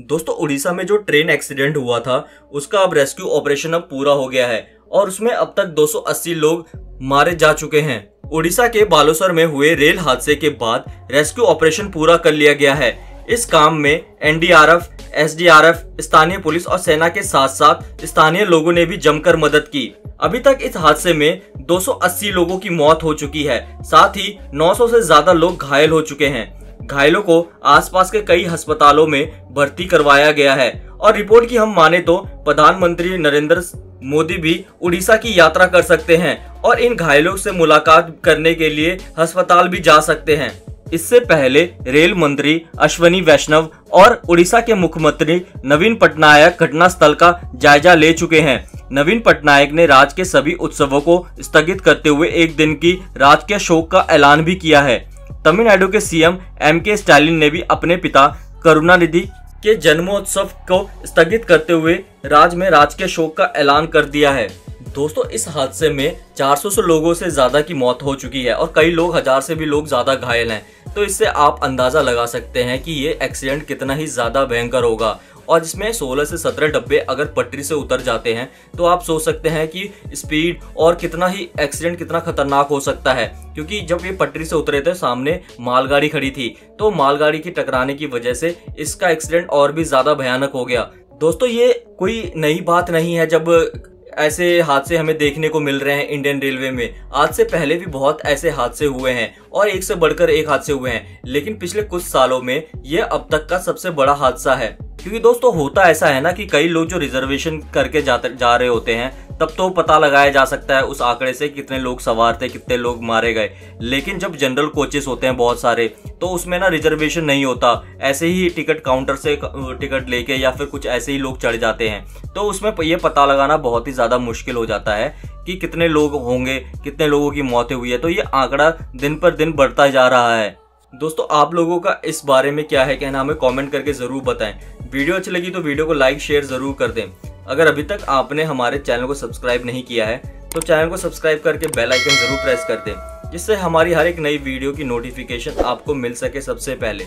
दोस्तों, उड़ीसा में जो ट्रेन एक्सीडेंट हुआ था, उसका अब रेस्क्यू ऑपरेशन अब पूरा हो गया है और उसमें अब तक 280 लोग मारे जा चुके हैं। उड़ीसा के बालोसर में हुए रेल हादसे के बाद रेस्क्यू ऑपरेशन पूरा कर लिया गया है। इस काम में एनडीआरएफ, एसडीआरएफ, स्थानीय पुलिस और सेना के साथ साथ स्थानीय लोगों ने भी जमकर मदद की। अभी तक इस हादसे में 280 लोगों की मौत हो चुकी है। साथ ही 900 से ज़्यादा लोग घायल हो चुके हैं। घायलों को आसपास के कई अस्पतालों में भर्ती करवाया गया है। और रिपोर्ट की हम माने तो प्रधानमंत्री नरेंद्र मोदी भी उड़ीसा की यात्रा कर सकते हैं और इन घायलों से मुलाकात करने के लिए अस्पताल भी जा सकते हैं। इससे पहले रेल मंत्री अश्वनी वैष्णव और उड़ीसा के मुख्यमंत्री नवीन पटनायक घटनास्थल का जायजा ले चुके हैं। नवीन पटनायक ने राज्य के सभी उत्सवों को स्थगित करते हुए एक दिन की राजकीय शोक का ऐलान भी किया है। तमिलनाडु के सीएम एम के स्टालिन ने भी अपने पिता करुणानिधि के जन्मोत्सव को स्थगित करते हुए राज्य में राजकीय शोक का ऐलान कर दिया है। दोस्तों, इस हादसे में 400 से लोगों से ज़्यादा की मौत हो चुकी है और कई लोग, हज़ार से भी लोग ज़्यादा घायल हैं। तो इससे आप अंदाज़ा लगा सकते हैं कि ये एक्सीडेंट कितना ही ज़्यादा भयंकर होगा। और जिसमें 16 से 17 डब्बे अगर पटरी से उतर जाते हैं तो आप सोच सकते हैं कि स्पीड और कितना ही एक्सीडेंट कितना खतरनाक हो सकता है। क्योंकि जब ये पटरी से उतरे थे, सामने मालगाड़ी खड़ी थी तो मालगाड़ी की टकराने की वजह से इसका एक्सीडेंट और भी ज़्यादा भयानक हो गया। दोस्तों, ये कोई नई बात नहीं है जब ऐसे हादसे हमें देखने को मिल रहे हैं इंडियन रेलवे में। आज से पहले भी बहुत ऐसे हादसे हुए हैं और एक से बढ़कर एक हादसे हुए हैं, लेकिन पिछले कुछ सालों में ये अब तक का सबसे बड़ा हादसा है। क्योंकि दोस्तों होता ऐसा है ना कि कई लोग जो रिजर्वेशन करके जाते जा रहे होते हैं, तब तो पता लगाया जा सकता है उस आंकड़े से कितने लोग सवार थे, कितने लोग मारे गए। लेकिन जब जनरल कोचेस होते हैं बहुत सारे तो उसमें ना रिजर्वेशन नहीं होता। ऐसे ही टिकट काउंटर से टिकट लेके या फिर कुछ ऐसे ही लोग चढ़ जाते हैं। तो उसमें ये पता लगाना बहुत ही ज़्यादा मुश्किल हो जाता है कि कितने लोग होंगे, कितने लोगों की मौतें हुई है। तो ये आंकड़ा दिन पर दिन बढ़ता जा रहा है। दोस्तों, आप लोगों का इस बारे में क्या है कहना हमें कमेंट करके ज़रूर बताएँ। वीडियो अच्छी लगी तो वीडियो को लाइक शेयर ज़रूर कर दें। अगर अभी तक आपने हमारे चैनल को सब्सक्राइब नहीं किया है तो चैनल को सब्सक्राइब करके बेल आइकन ज़रूर प्रेस कर दें, जिससे हमारी हर एक नई वीडियो की नोटिफिकेशन आपको मिल सके सबसे पहले।